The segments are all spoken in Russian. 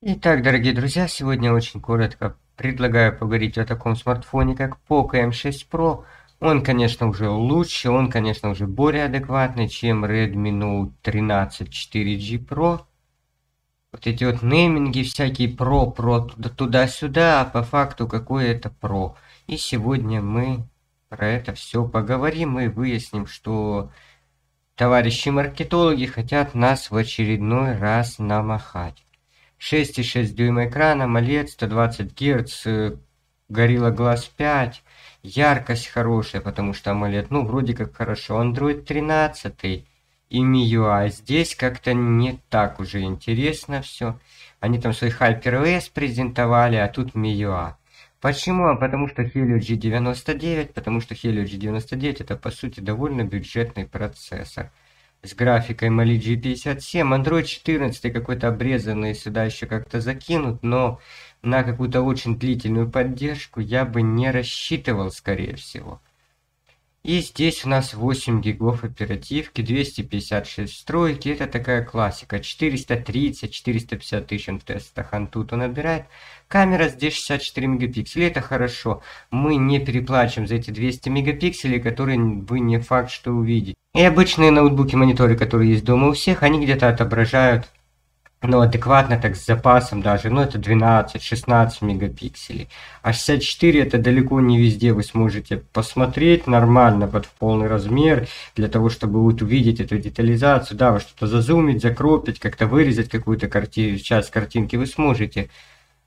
Итак, дорогие друзья, сегодня очень коротко предлагаю поговорить о таком смартфоне, как Poco M6 Pro. Он, конечно, уже лучше, он, конечно, уже более адекватный, чем Redmi Note 13 4G Pro. Вот эти вот нейминги всякие Pro, Pro, туда-сюда, а по факту какое это Pro. И сегодня мы про это все поговорим и выясним, что товарищи маркетологи хотят нас в очередной раз намахать. 6,6 дюйма экрана, AMOLED, 120 Гц, Gorilla Glass 5, яркость хорошая, потому что AMOLED, ну, вроде как хорошо. Android 13 и MIUI. Здесь как-то не так уже интересно все. Они там свой HyperOS презентовали, а тут MIUI. Почему? А потому что Helio G99, потому что Helio G99 это по сути довольно бюджетный процессор с графикой Mali G57. Android 14 какой-то обрезанный сюда еще как-то закинут, но на какую-то очень длительную поддержку я бы не рассчитывал, скорее всего. И здесь у нас 8 гигов оперативки, 256 стройки, это такая классика, 430, 450 тысяч в тестах Antutu набирает. Камера здесь 64 мегапикселя, это хорошо. Мы не переплачем за эти 200 мегапикселей, которые вы не факт, что увидите. И обычные ноутбуки, мониторы, которые есть дома у всех, они где-то отображают ну, адекватно, так с запасом даже, ну, это 12-16 мегапикселей. А 64 это далеко не везде вы сможете посмотреть нормально, под в полный размер, для того, чтобы вот увидеть эту детализацию, да, вы что-то зазумить, закропить, как-то вырезать какую-то карти часть картинки вы сможете.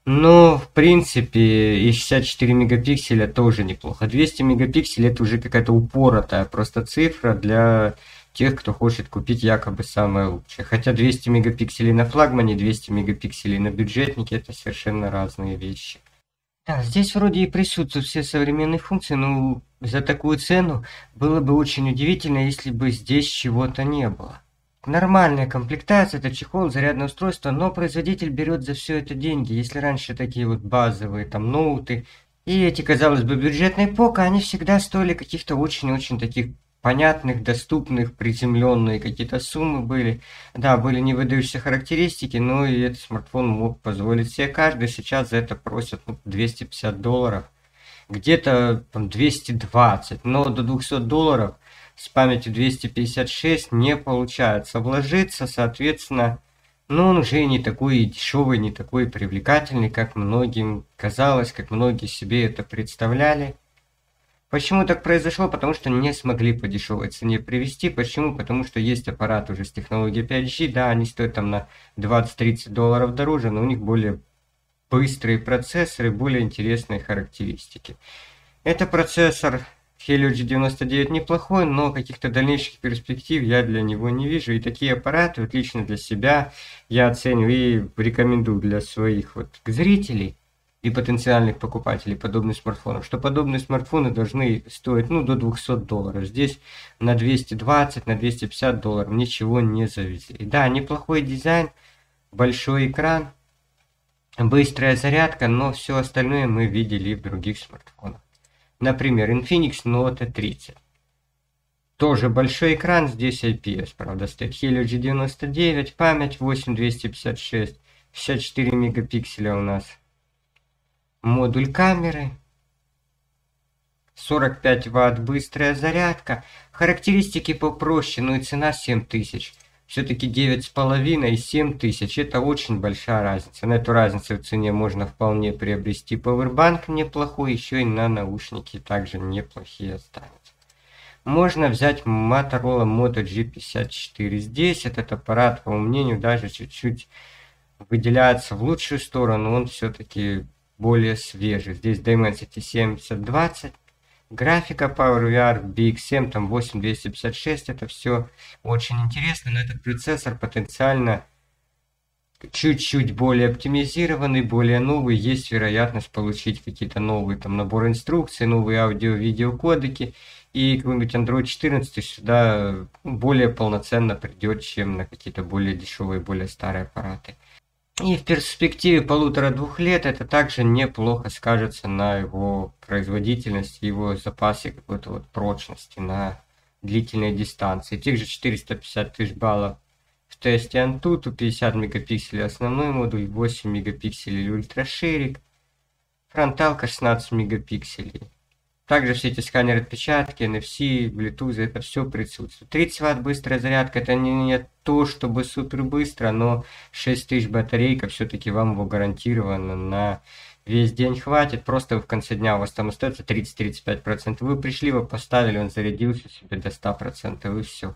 Но, в принципе, и 64 мегапикселя тоже неплохо. 200 мегапикселей это уже какая-то упоротая просто цифра для тех, кто хочет купить якобы самое лучшее. Хотя 200 мегапикселей на флагмане, 200 мегапикселей на бюджетнике это совершенно разные вещи. Да, здесь вроде и присутствуют все современные функции, но за такую цену было бы очень удивительно, если бы здесь чего-то не было. Нормальная комплектация, это чехол, зарядное устройство, но производитель берет за все это деньги. Если раньше такие вот базовые там ноуты и эти, казалось бы, бюджетные пока, они всегда стоили каких-то очень-очень таких понятных, доступных, приземленные какие-то суммы были. Да, были не выдающиеся характеристики, но и этот смартфон мог позволить себе каждый. Сейчас за это просят ну, 250 долларов. Где-то там 220, но до 200 долларов с памятью 256 не получается вложиться, соответственно, ну он уже не такой дешевый, не такой привлекательный, как многим казалось, как многие себе это представляли. Почему так произошло? Потому что не смогли по дешевой цене привести. Почему? Потому что есть аппарат уже с технологией 5G, да, они стоят там на 20-30 долларов дороже, но у них более быстрые процессоры, более интересные характеристики. Это процессор Helio G99 неплохой, но каких-то дальнейших перспектив я для него не вижу. И такие аппараты, вот лично для себя, я оцениваю и рекомендую для своих вот зрителей и потенциальных покупателей подобных смартфонов, что подобные смартфоны должны стоить ну, до 200 долларов. Здесь на 220, на 250 долларов ничего не завезли. Да, неплохой дизайн, большой экран, быстрая зарядка, но все остальное мы видели в других смартфонах. Например, Infinix Note 30. Тоже большой экран, здесь IPS, правда, стоит Helio G99, память 8256, 64 мегапикселя у нас модуль камеры, 45 ватт быстрая зарядка, характеристики попроще, но и цена 7000. Все-таки 9,5 и 7000 это очень большая разница. На эту разницу в цене можно вполне приобрести Powerbank неплохой, еще и на наушники также неплохие останутся. Можно взять Motorola Moto G54. Здесь этот аппарат, по моему мнению, даже чуть-чуть выделяется в лучшую сторону. Он все-таки более свежий. Здесь Dimensity 7020, графика PowerVR BX7, там 8256, это все очень интересно, но этот процессор потенциально чуть-чуть более оптимизированный, более новый, есть вероятность получить какие-то новые там набор инструкций, новые аудио-видео кодеки, и какой-нибудь Android 14 сюда более полноценно придет, чем на какие-то более дешевые, более старые аппараты. И в перспективе полутора-двух лет это также неплохо скажется на его производительности, его запасе какой-то вот прочности на длительной дистанции. Тех же 450 тысяч баллов в тесте Antutu, 50 мегапикселей основной модуль, 8 мегапикселей ультраширик, фронталка 16 мегапикселей. Также все эти сканеры отпечатки, NFC, Bluetooth, это все присутствует. 30 Вт быстрая зарядка, это не, не то, чтобы супер быстро, но 6000 батарейка все-таки вам его гарантированно на весь день хватит. Просто в конце дня у вас там остается 30-35%. Вы пришли, вы поставили, он зарядился себе до 100% и все.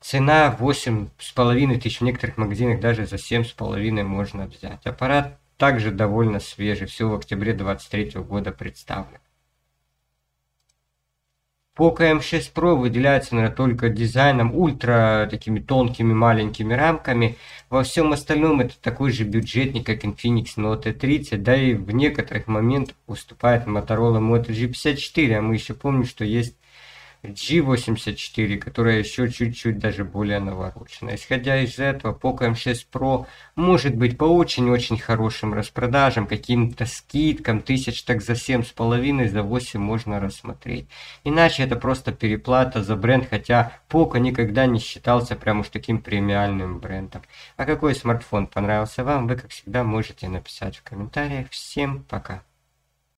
Цена 8,5 тысяч, в некоторых магазинах даже за 7,5 можно взять. Аппарат также довольно свежий, все в октябре 2023 года представлен. Poco M6 Pro выделяется, наверное, только дизайном, ультра такими тонкими маленькими рамками. Во всем остальном это такой же бюджетник, как Infinix Note 30, да и в некоторых моментах уступает Motorola Moto G54, а мы еще помним, что есть G84, которая еще чуть-чуть даже более наворочена. Исходя из этого, Poco M6 Pro может быть по очень-очень хорошим распродажам, каким-то скидкам, тысяч так за 7,5, за 8 можно рассмотреть. Иначе это просто переплата за бренд, хотя Poco никогда не считался прям уж таким премиальным брендом. А какой смартфон понравился вам, вы как всегда можете написать в комментариях. Всем пока!